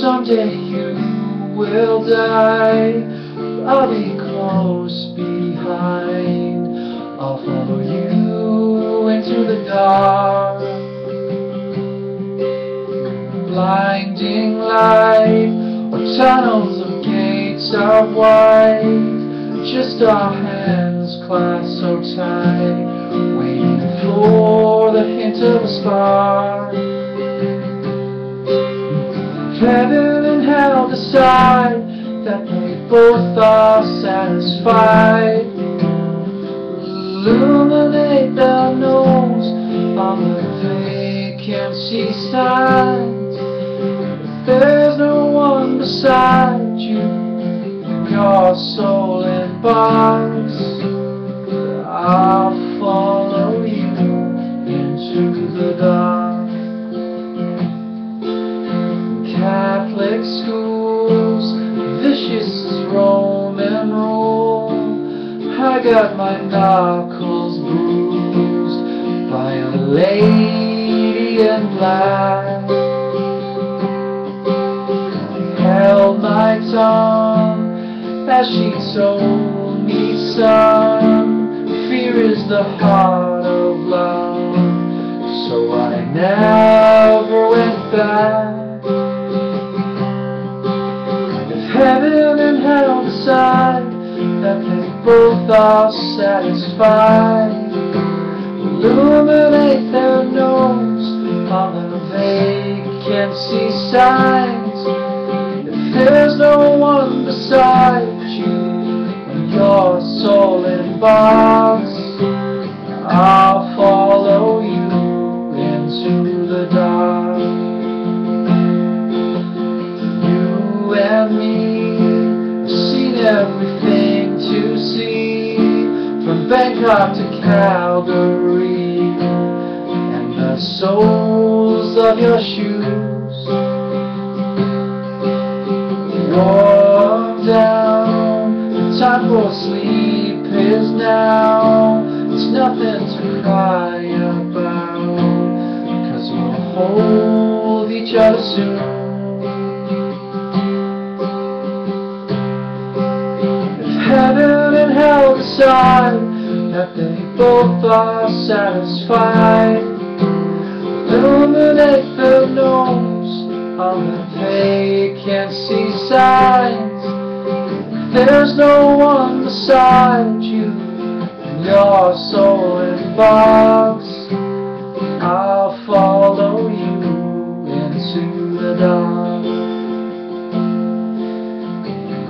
Someday you will die. I'll be close behind. I'll follow you into the dark. Blinding light, or tunnels of gates of white. Just our hands clasped so tight, waiting for the hint of a spark. Heaven and hell decide that they both are satisfied. Illuminate the nose on the vacancy signs. If there's no one beside you, your soul in box, Catholic schools, vicious Roman rule. I got my knuckles bruised by a lady in black. Held my tongue as she told me, son, fear is the heart of love. So I never went back. Are satisfied, illuminate their nose on the vacancy signs. If there's no one beside you, your soul box, I'll follow you into the dark. You and me have seen everything to see, from Bangkok to Calgary, and the soles of your shoes. Warm down, the time for sleep is now. It's nothing to cry about, cause we'll hold each other soon. That they both are satisfied, illuminate their nose on the vacancy signs. There's no one beside you, and your soul in box, I'll follow you into the dark.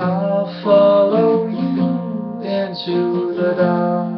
I'll follow you into the dark.